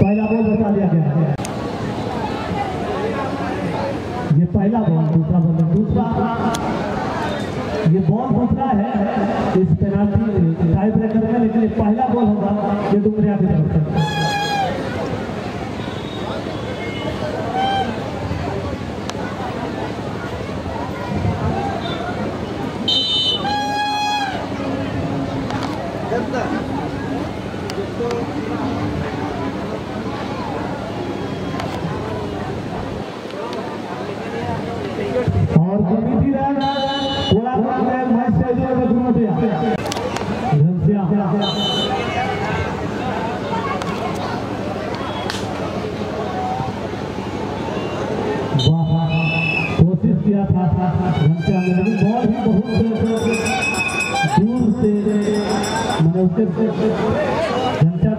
पहला बॉल बचा दिया गया। ये पहला बॉल दूसरा बॉल दूसरा। ये बॉल दूसरा है। इस पेनाल्टी टाई ब्रेकर में लेकिन पहला बॉल होगा, ये डुमरिया की तरफ़ से और कमिटी रहा थोड़ा सा मैच से जो है दोनों दिया घनश्याम वाह कोशिश किया था उसके घनश्याम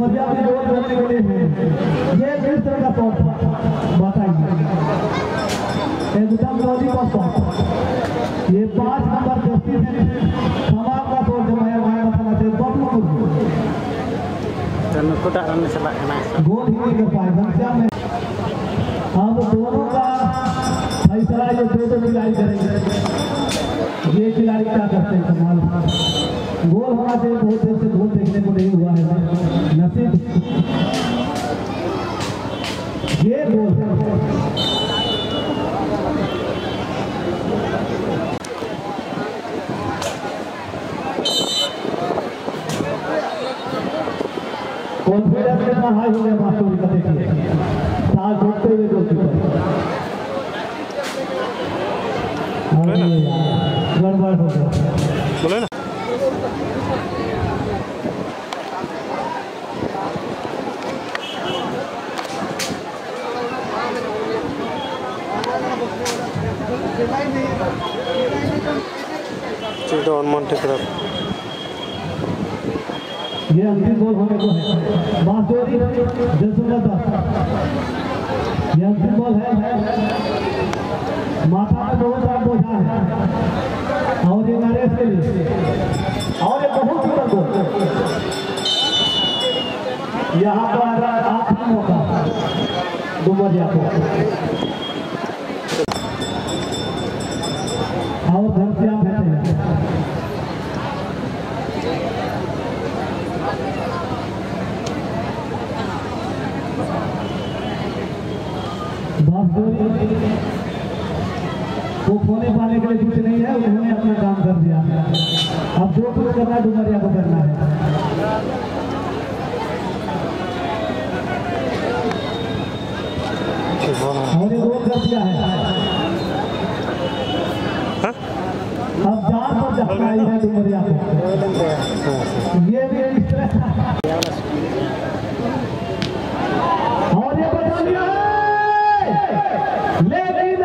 जमा डुमरिया में गोल करने के लिए है। ये किस तरह का शॉट बताइए। एकदम लॉजी का शॉट ये पाँच नंबर जस्टिस समाज का शॉट जमाया भाई बताना चाहिए बबलू kena. गोल ही नहीं कर पाए घनश्याम में। अब दोनों का फैसला ये दो दो खिलाड़ी करेंगे। ये खिलाड़ी क्या करते हैं गोल होना चाहिए बहुत देर से गोल देखने को नहीं हुआ है। नसीब। ये गोल। कॉन्फिडेंस कितना हाई हो गया मास्टर का देखिए साथ घूमते हुए गड़बड़ हो गया। बोले ना। की ये अंतिम गोल होने को है। बांसुरी जसुंदर दास ये अंतिम गोल है। माथा में बहुत बड़ा बोझा है। और ये नरेश के लिए। यहाँ पर आखिरी मौका डुमरिया को और घनश्याम है। बांसुरी वो खोने पाने के लिए कुछ नहीं है, उन्होंने अपना काम कर दिया। अब जो कुछ करना है डुमरिया को करना है। ये रोक कर दिया है। हाँ? अब जान पर जहाँ आई है डुमरिया ये भी इस तरह और ये बता दिया है लेकिन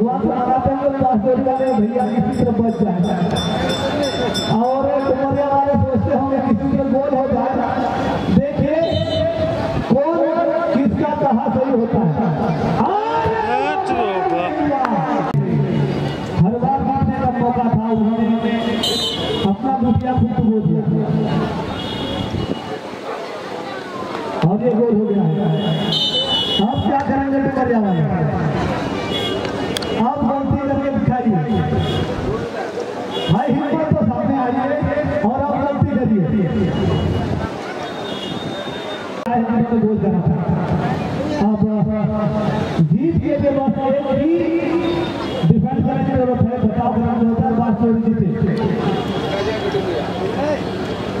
भगवान को मनाते हैं तो पासपोर्ट भैया किसी तरफ़ बच जाए। और डुमरिया वाले सोचते होंगे किसी का गोल हो जाए देखिए कौन किसका कहा सही होता है? हर बार जीतने का मौका था उन्होंने अपना मुखिया खुद खो दिया। चार मैच में गोल जाना था। अब जीत के लिए बस एक ही डिफेंस करने की ज़रूरत है, बताओ ग्राम दो हज़ार पाँच सौ जीते?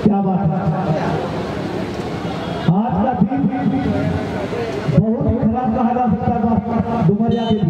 क्या बात आज का दिन बहुत ही खराब कहा जा सकता है डुमरिया के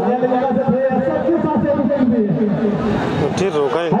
फिर रोका है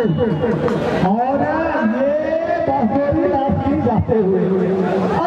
और ये बांसुरी नाच की जाते हुए।